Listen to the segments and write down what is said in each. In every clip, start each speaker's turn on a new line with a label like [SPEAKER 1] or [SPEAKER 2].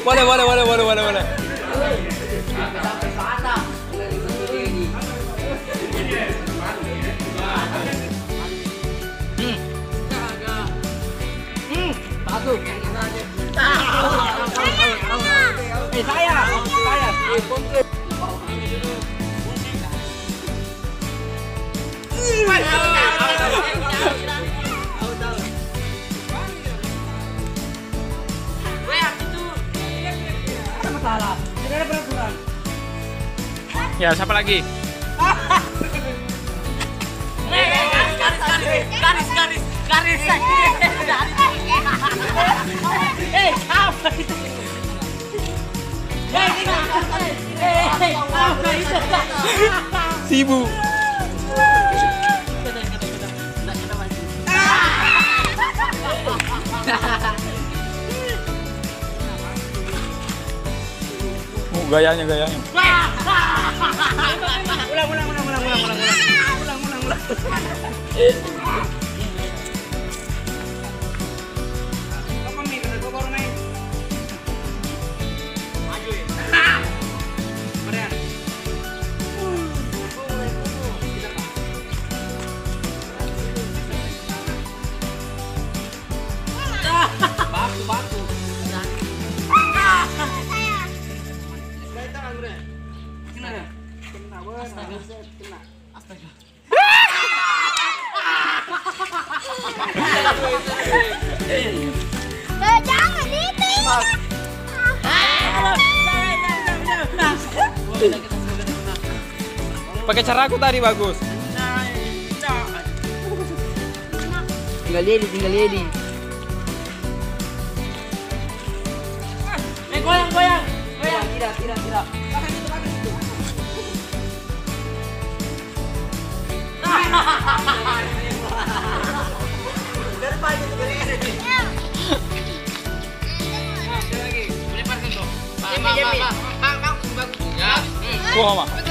[SPEAKER 1] Boleh, boleh, boleh, boleh, boleh, boleh.
[SPEAKER 2] Eh saya, saya. Masalah. Tidak ada peraturan.
[SPEAKER 1] Ya, siapa lagi?
[SPEAKER 2] Garis, garis, garis, garis. Eh, apa itu? Eh, ini apa itu?
[SPEAKER 1] Sibu. Oh, gayanya, gayanya.
[SPEAKER 2] Ulang, ulang, ulang, ulang, ulang, ulang, ulang. Ulang, ulang, Astaga.
[SPEAKER 3] Eh, jangan itu.
[SPEAKER 1] Pakai cara aku tadi bagus.
[SPEAKER 2] Tinggal Lady, tinggal Lady. Eh, goyang, goyang. Goyang, tidak, tidak, tidak.
[SPEAKER 1] Wah, mah.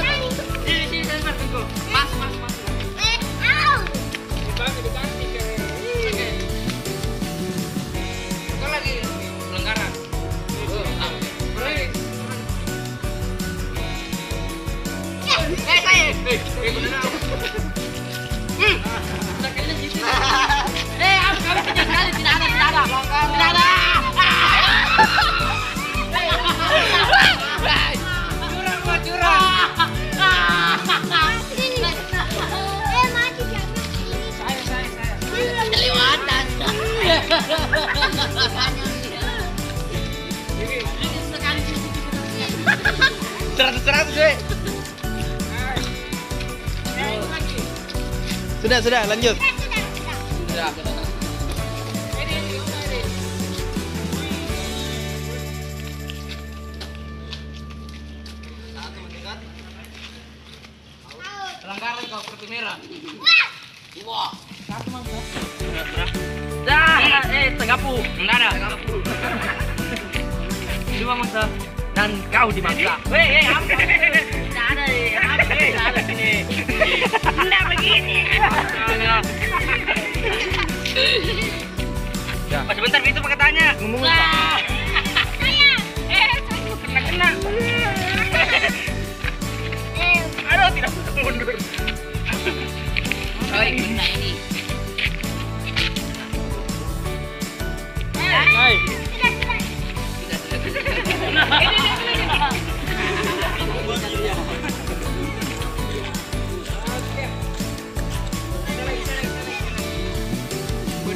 [SPEAKER 2] Seratus seratus.
[SPEAKER 1] Sudah, sudah, lanjut.
[SPEAKER 3] Sudah,
[SPEAKER 2] kau kartu merah. Wah. Satu mangsa. Dah, eh tegapu. Enggak ada. Tegapu. Dua mangsa. Dan kau di mangsa. Hei, hei, apa? Tidak ada. Apa? Tidak ada sini. Tidak begini.
[SPEAKER 1] Ya.
[SPEAKER 2] Itu pakai tanya. Ngomong.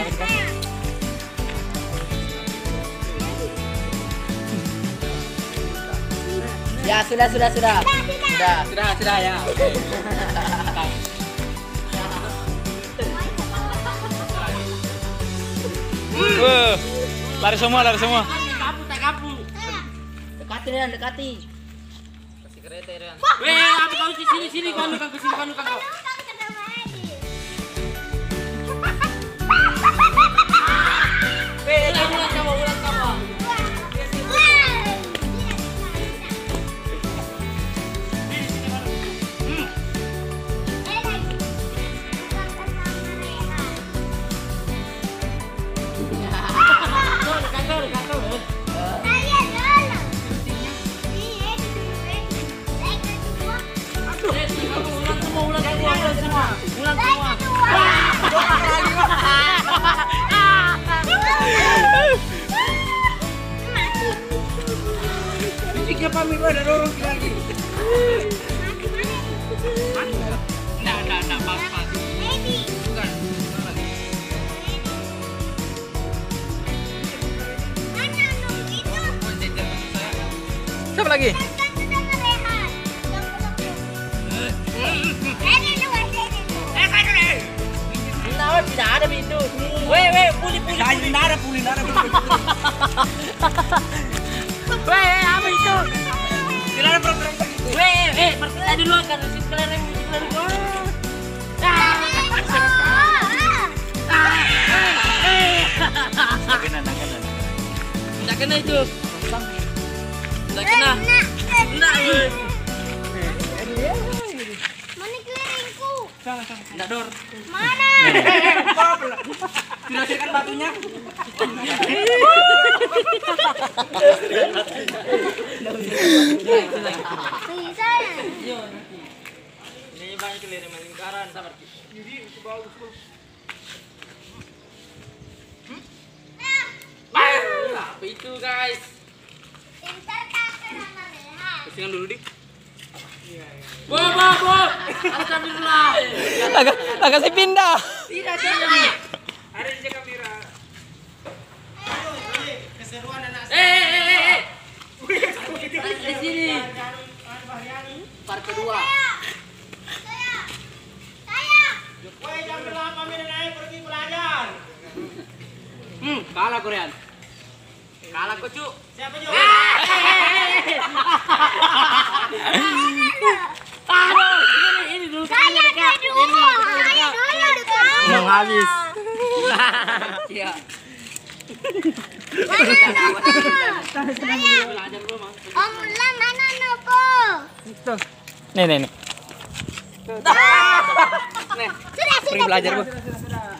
[SPEAKER 2] Ya sudah sudah sudah.
[SPEAKER 3] Sudah, sudah.
[SPEAKER 2] Sudah ya.
[SPEAKER 1] Wah, lari semua, lari semua. kamu.
[SPEAKER 2] Dekati Rian, dekati.
[SPEAKER 1] Weh, apa kau di sini sini kau kau sini kau kau.
[SPEAKER 2] Fisiknya pamit ada dorong lagi.
[SPEAKER 1] Enggak, enggak, enggak, pas, pas. Bukan.
[SPEAKER 4] Siapa lagi?
[SPEAKER 2] Tidak ada itu? Weh, weh, puli, puli. Tidak ada puli, tidak ada puli.
[SPEAKER 1] eh, pertanyaan dulu kan si kelereng, si kelereng. Ah, Enggak kena itu. Enggak kena. Enggak, weh.
[SPEAKER 3] Mana keliringku?
[SPEAKER 1] Enggak dor.
[SPEAKER 3] Mana?
[SPEAKER 2] Dihasilkan batunya.
[SPEAKER 1] Ini kelereng lingkaran sabar. Apa itu guys? Pusingan dulu dik. Bo, bo, bo. Astagfirullah.
[SPEAKER 4] Agak agak si pindah.
[SPEAKER 1] Tidak jadi.
[SPEAKER 2] Ada di kamera.
[SPEAKER 1] Eh, eh, eh, eh. Di sini. Part kedua.
[SPEAKER 3] Saya. Saya.
[SPEAKER 1] Hmm, kalah Korean. Kalah kucu.
[SPEAKER 2] Siapa.
[SPEAKER 1] Aduh, ini ini dulu.
[SPEAKER 3] Saya kedua. Saya dulu kau.
[SPEAKER 4] Mau habis.
[SPEAKER 1] Iya.
[SPEAKER 3] Mana? Saya.
[SPEAKER 1] Belajar dulu, Mang.
[SPEAKER 3] Om Ulan mana nopo?
[SPEAKER 4] Nih nih nih.
[SPEAKER 3] Sudah sudah.
[SPEAKER 4] belajar, Bu.
[SPEAKER 3] sudah.